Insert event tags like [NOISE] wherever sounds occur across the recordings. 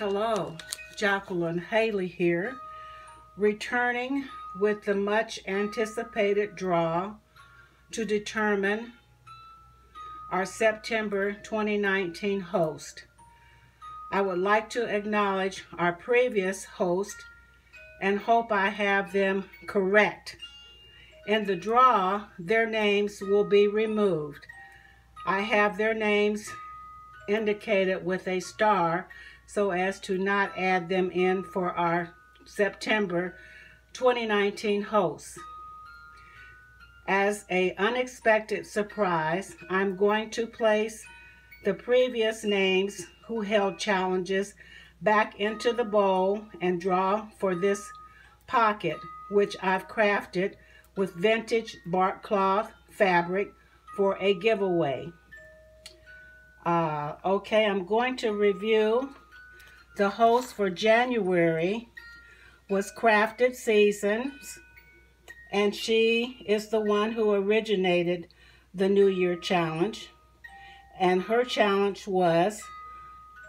Hello, Jacqueline Haley here, returning with the much anticipated draw to determine our September 2019 host. I would like to acknowledge our previous host and hope I have them correct. In the draw, their names will be removed. I have their names indicated with a star so as to not add them in for our September 2019 hosts. As a unexpected surprise, I'm going to place the previous names who held challenges back into the bowl and draw for this pocket, which I've crafted with vintage bark cloth fabric for a giveaway. Uh, okay, I'm going to review the host for January was Crafted Seasons, and she is the one who originated the New Year Challenge. And her challenge was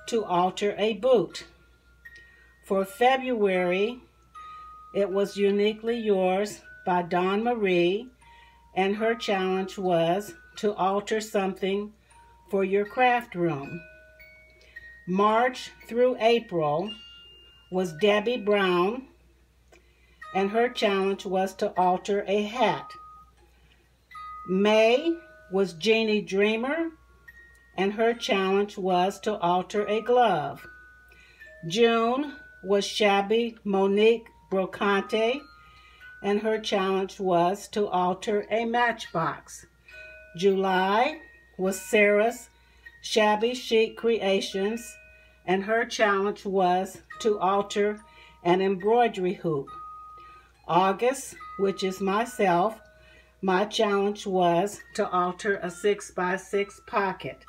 to alter a boot. For February, it was Uniquely Yours by Dawn Marie, and her challenge was to alter something for your craft room. March through April was Debbie Brown, and her challenge was to alter a hat. May was Jeannie Dreamer, and her challenge was to alter a glove. June was Shabby Monique Brocante, and her challenge was to alter a matchbox. July was Sarah's Shabby Chic Creations, and her challenge was to alter an embroidery hoop. August, which is myself, my challenge was to alter a 6 by 6 pocket.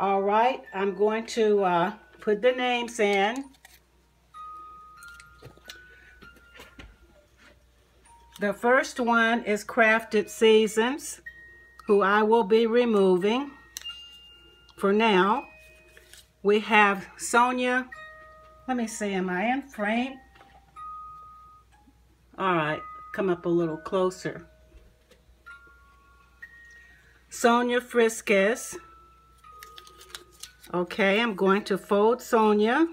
All right, I'm going to uh, put the names in. The first one is Crafted Seasons, who I will be removing for now. We have Sonia. Let me see, am I in frame? All right, come up a little closer. Sonia Friskes. Okay, I'm going to fold Sonia.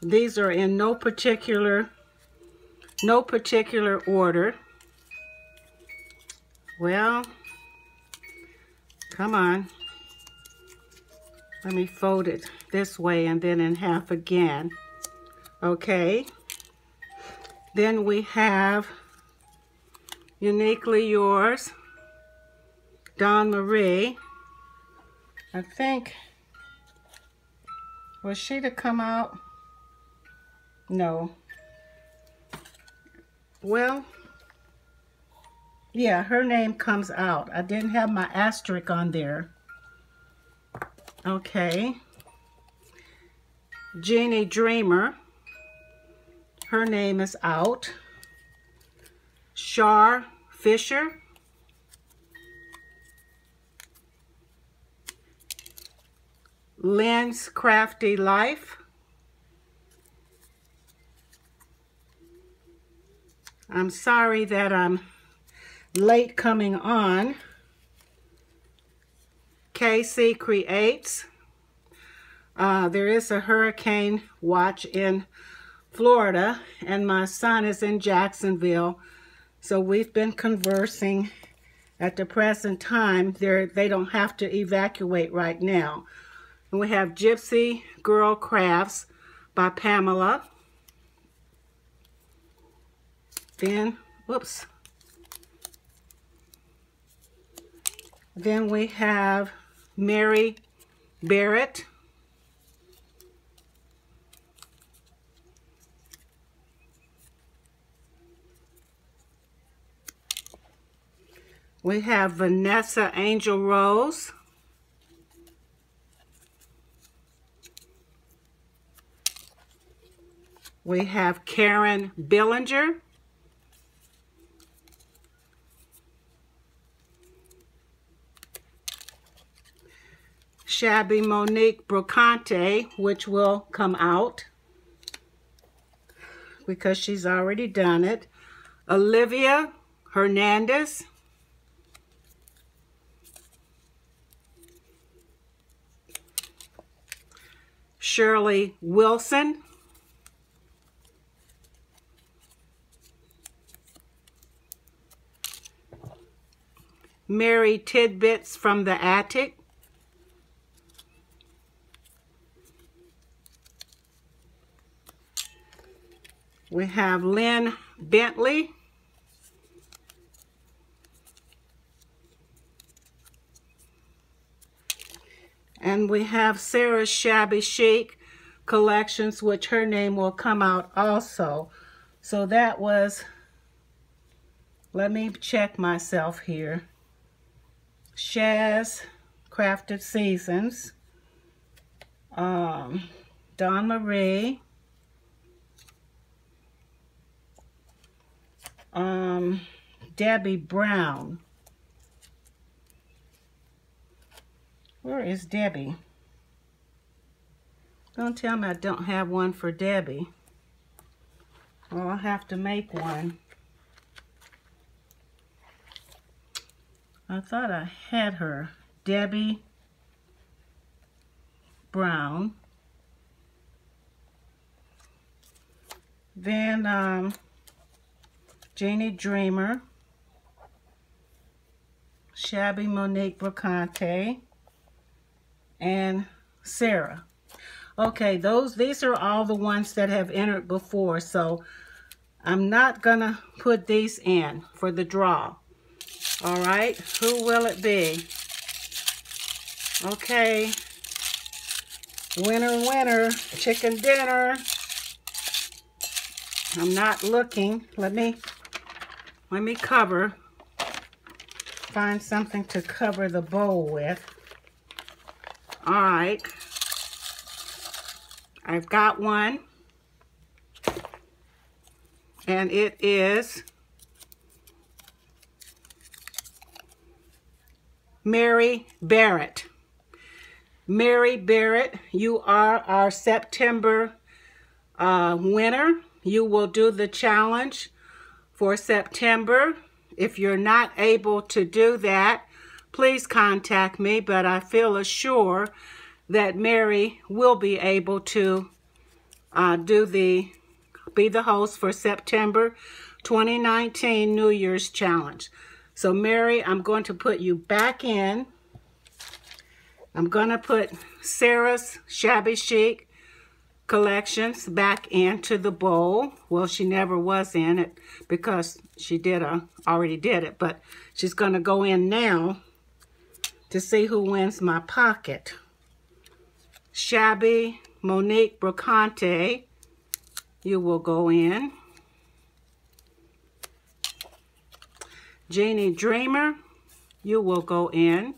These are in no particular, no particular order. Well, Come on. Let me fold it this way and then in half again. Okay. Then we have Uniquely Yours, Dawn Marie. I think, was she to come out? No. Well, yeah, her name comes out. I didn't have my asterisk on there. Okay. Jeannie Dreamer. Her name is out. Shar Fisher. Lynn's Crafty Life. I'm sorry that I'm late coming on. KC Creates. Uh, there is a hurricane watch in Florida and my son is in Jacksonville. So we've been conversing at the present time. They're, they don't have to evacuate right now. And we have Gypsy Girl Crafts by Pamela. Then, whoops, Then we have Mary Barrett. We have Vanessa Angel Rose. We have Karen Billinger. Shabby Monique Brocante, which will come out because she's already done it. Olivia Hernandez. Shirley Wilson. Mary Tidbits from the Attic. We have Lynn Bentley. And we have Sarah's Shabby Chic collections, which her name will come out also. So that was, let me check myself here. Shaz Crafted Seasons, um, Dawn Marie, um, Debbie Brown. Where is Debbie? Don't tell me I don't have one for Debbie. Well, I'll have to make one. I thought I had her. Debbie Brown. Then um, Jeannie Dreamer, Shabby Monique Brocante, and Sarah. Okay, those these are all the ones that have entered before, so I'm not gonna put these in for the draw. All right, who will it be? Okay, winner, winner, chicken dinner. I'm not looking. Let me let me cover, find something to cover the bowl with. All right. I've got one. And it is Mary Barrett. Mary Barrett, you are our September uh, winner. You will do the challenge for September. If you're not able to do that, please contact me, but I feel assured that Mary will be able to uh, do the, be the host for September 2019 New Year's Challenge. So Mary, I'm going to put you back in. I'm going to put Sarah's Shabby Chic collections back into the bowl. Well, she never was in it because she did a, already did it, but she's going to go in now to see who wins my pocket. Shabby Monique Brocante, you will go in. Jeannie Dreamer, you will go in.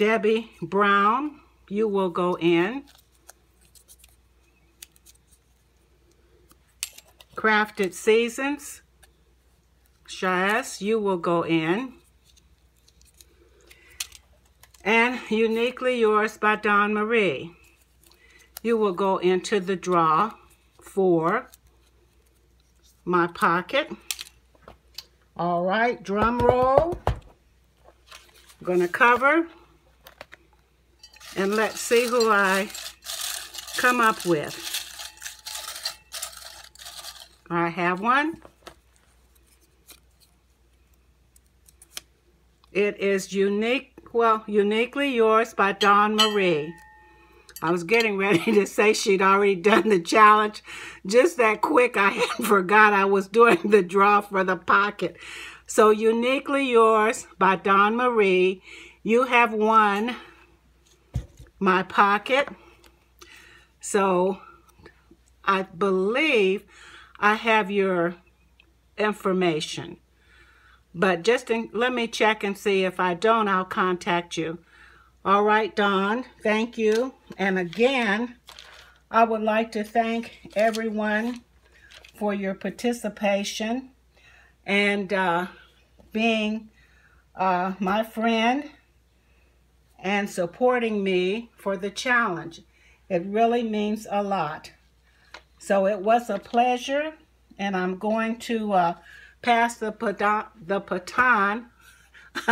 Debbie Brown, you will go in. Crafted Seasons, Shaz, you will go in. And Uniquely Yours by Dawn Marie. You will go into the draw for my pocket. All right, drum roll. I'm to cover and let's see who I come up with. I have one. It is unique, well, uniquely yours by Dawn Marie. I was getting ready to say she'd already done the challenge. Just that quick, I [LAUGHS] forgot I was doing the draw for the pocket. So uniquely yours by Dawn Marie. You have won my pocket. So I believe I have your information. But just in, let me check and see. If I don't, I'll contact you. All right, Dawn, thank you. And again, I would like to thank everyone for your participation and uh, being uh, my friend and supporting me for the challenge. It really means a lot. So it was a pleasure, and I'm going to uh, pass the baton. The baton. [LAUGHS]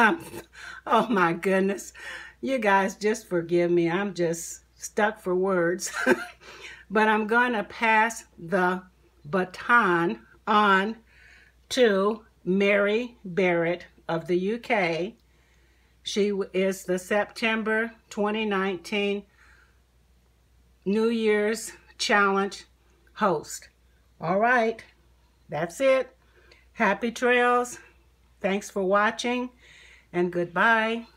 oh my goodness. You guys just forgive me. I'm just stuck for words. [LAUGHS] but I'm going to pass the baton on to Mary Barrett of the UK. She is the September 2019 New Year's Challenge host. All right, that's it. Happy trails. Thanks for watching and goodbye.